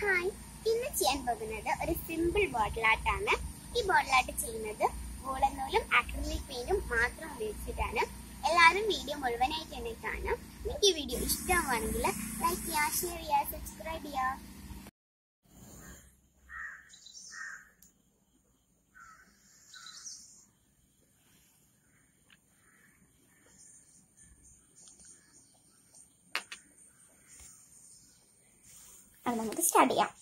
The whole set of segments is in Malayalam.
ഹായ് ഇന്ന് ചെയ്യാൻ പോകുന്നത് ഒരു സിമ്പിൾ ബോട്ടിൽ ആർട്ടാണ് ഈ ബോട്ടിൽ ആർട്ട് ചെയ്യുന്നത് ഗോളനൂലും അക്രിലിക് പെയിന്റും മാത്രം ഉപയോഗിച്ചിട്ടാണ്. എല്ലാവരും വീഡിയോ മുഴുവനായിട്ട് തന്നെ കാണാം നിങ്ങൾക്ക് ഈ വീഡിയോ ഇഷ്ടമാണെങ്കിൽ ലൈക്ക് ചെയ്യുക ഷെയർ ചെയ്യുക സബ്സ്ക്രൈബ് ചെയ്യുക. അത് നമുക്ക് സ്റ്റാർട്ട് ചെയ്യാം.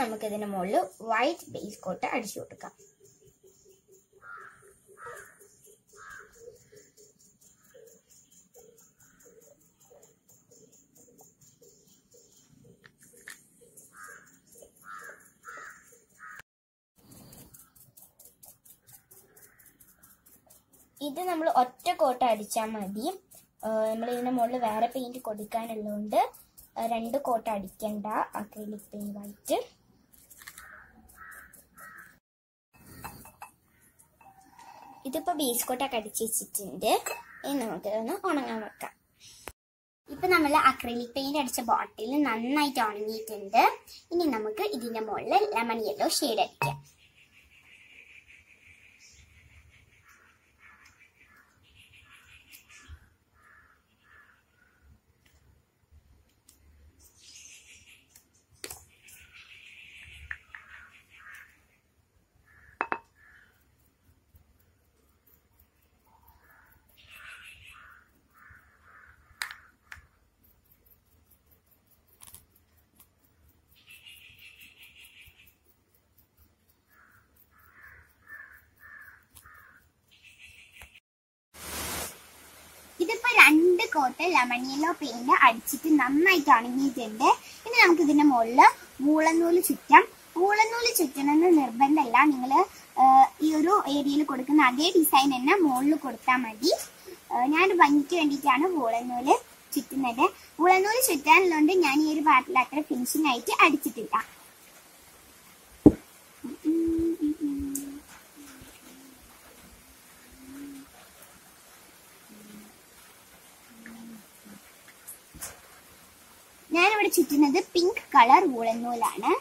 നമുക്ക് ഇതിന്റെ മുകളിൽ വൈറ്റ് ബേസ് കോട്ട് അടിച്ചു കൊടുക്കാം. ഇത് നമ്മൾ ഒറ്റ കോട്ട് അടിച്ചാൽ മതി. നമ്മൾ ഇതിന് മുകളിൽ വേറെ പെയിന്റ് കൊടുക്കാനുള്ളതുകൊണ്ട് രണ്ട് കോട്ട് അടിക്കണ്ട. അക്രിലിക് പെയിന്റ് വൈറ്റ് ഇതിപ്പോ ബേസ് കോട്ടൊക്കെ അടിച്ച് വെച്ചിട്ടുണ്ട്. ഇനി നമുക്കിതൊന്ന് ഉണങ്ങാൻ വെക്കാം. ഇപ്പൊ നമ്മൾ അക്രിലിക് പെയിന്റ് അടിച്ച ബോട്ടിൽ നന്നായിട്ട് ഉണങ്ങിയിട്ടുണ്ട്. ഇനി നമുക്ക് ഇതിന്റെ മുകളിൽ ലെമൺ യെല്ലോ ഷെയ്ഡ് അടിക്കാം ഇതിപ്പോ രണ്ട് കോട്ട് ലെമൺ യെല്ലോ പെയിന്റ് അടിച്ചിട്ട് നന്നായിട്ട് ഉണങ്ങിയിട്ടുണ്ട് ഇനി നമുക്ക് ഇതിന്റെ മുകളിൽ വൂളനൂൽ ചുറ്റാം. വൂളനൂൽ ചുറ്റണമെന്ന് നിർബന്ധമല്ല. നിങ്ങൾ ഈ ഒരു ഏരിയയിൽ കൊടുക്കുന്ന അതേ ഡിസൈൻ തന്നെ മുകളിൽ കൊടുത്താൽ മതി. ഞാൻ ഭംഗിക്ക് വേണ്ടിയിട്ടാണ് വൂളനൂൽ ചുറ്റുന്നത്. വൂളനൂൽ ചുറ്റാനുള്ളതുകൊണ്ട് ഞാൻ ഈ ഒരു പാട്ടിൽ അത്ര ഫിനിഷിംഗ് ആയിട്ട് അടിച്ചിട്ടില്ല. ചുറ്റുന്നത് പിങ്ക് കളർ വൂളൻ നൂലാണ്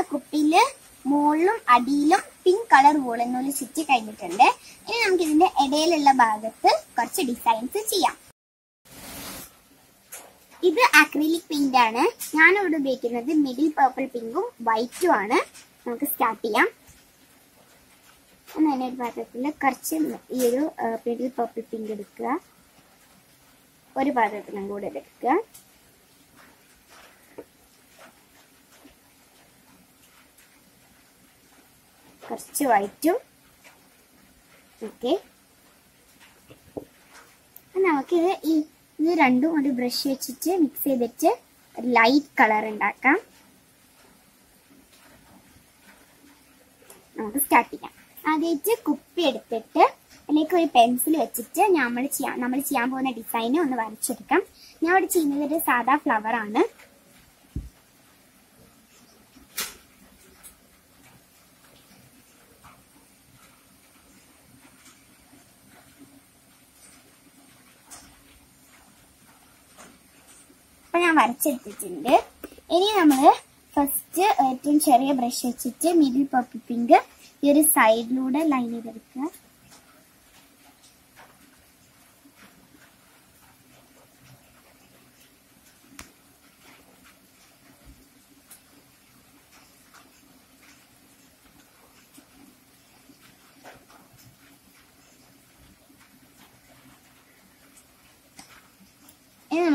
അപ്പൊ കുപ്പിയിൽ മുകളിലും അടിയിലും പിങ്ക് കളർ വോൾ എന്നൊരു സ്റ്റിച്ച് കഴിഞ്ഞിട്ടുണ്ട്. ഇനി നമുക്ക് ഇതിന്റെ ഇടയിലുള്ള ഭാഗത്ത് കുറച്ച് ഡിസൈൻസ് ചെയ്യാം. ഇത് അക്രിലിക് പെയിന്റ് ആണ്. ഞാൻ ഇവിടെ ഉപയോഗിക്കുന്നത് മിഡിൽ പേർപ്പിൾ പിങ്കും വൈറ്റും ആണ്. നമുക്ക് സ്റ്റാർട്ട് ചെയ്യാം. തന്നെ ഒരു പാത്രത്തിൽ കുറച്ച് ഈ ഒരു മിഡിൽ പേർപ്പിൾ പിങ്ക് എടുക്കുക. ഒരു പാത്രത്തിലും കൂടെ എടുക്കുക. കുറച്ച് വൈറ്റും. ഓക്കെ നമുക്കിത് ഈ ഇത് രണ്ടും ഒരു ബ്രഷ് വെച്ചിട്ട് മിക്സ് ചെയ്തിട്ട് ഒരു ലൈറ്റ് കളർ ഉണ്ടാക്കാം. നമുക്ക് സ്റ്റാർട്ട് ചെയ്യാം. ആദ്യമായിട്ട് കുപ്പി എടുത്തിട്ട് അതിലേക്ക് ഒരു പെൻസിൽ വെച്ചിട്ട് നമ്മൾ ചെയ്യാൻ നമ്മൾ ചെയ്യാൻ പോകുന്ന ഡിസൈന് ഒന്ന് വരച്ചെടുക്കാം. ഞാൻ ഇവിടെ ചെയ്യുന്നത് ഒരു സാധാ ഫ്ലവർ ആണ്. അപ്പൊ ഞാൻ വരച്ചെടുത്തിട്ടുണ്ട്. ഇനി നമ്മൾ ഫസ്റ്റ് ഏറ്റവും ചെറിയ ബ്രഷ് വെച്ചിട്ട് മിഡിൽ പർപ്പിൾ പിങ്ക് ഈ ഒരു സൈഡിലൂടെ ലൈൻ ചെയ്തെടുക്കുക.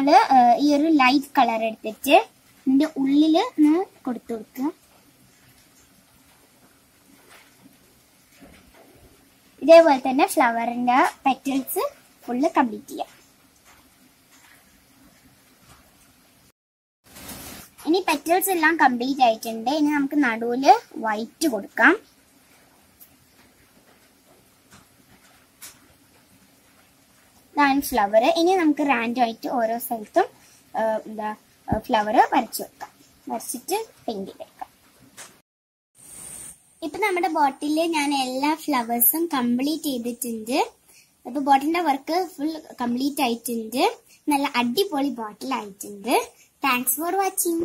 ഇനി നമ്മൾ ഈ ഒരു ലൈറ്റ് കളർ എടുത്തിട്ട് ഇതിന്റെ ഉള്ളിൽ ഒന്ന് കൊടുത്തു കൊടുക്കുക. ഇതേപോലെ തന്നെ ഫ്ലവറിന്റെ പെറ്റൽസ് ഫുള്ള് കംപ്ലീറ്റ് ചെയ്യാം. ഇനി പെറ്റൽസ് എല്ലാം കംപ്ലീറ്റ് ആയിട്ടുണ്ട്. ഇനി നമുക്ക് നടുവിൽ വൈറ്റ് കൊടുക്കാം. ഇതാണ് ഫ്ലവർ ഇനി നമുക്ക് റാൻഡം ആയിട്ട് ഓരോ സ്ഥലത്തും എന്താ ഫ്ലവർ വരച്ചു വെക്കാം. വരച്ചിട്ട് പെയിന്റ് ചെയ്തെടുക്കാം. ഇപ്പൊ നമ്മുടെ ബോട്ടിൽ ഞാൻ എല്ലാ ഫ്ലവേഴ്സും കംപ്ലീറ്റ് ചെയ്തിട്ടുണ്ട്. ഇപ്പൊ ബോട്ടിലിന്റെ വർക്ക് ഫുൾ കംപ്ലീറ്റ് ആയിട്ടുണ്ട്. നല്ല അടിപൊളി ബോട്ടിൽ ആയിട്ടുണ്ട്. Thanks for watching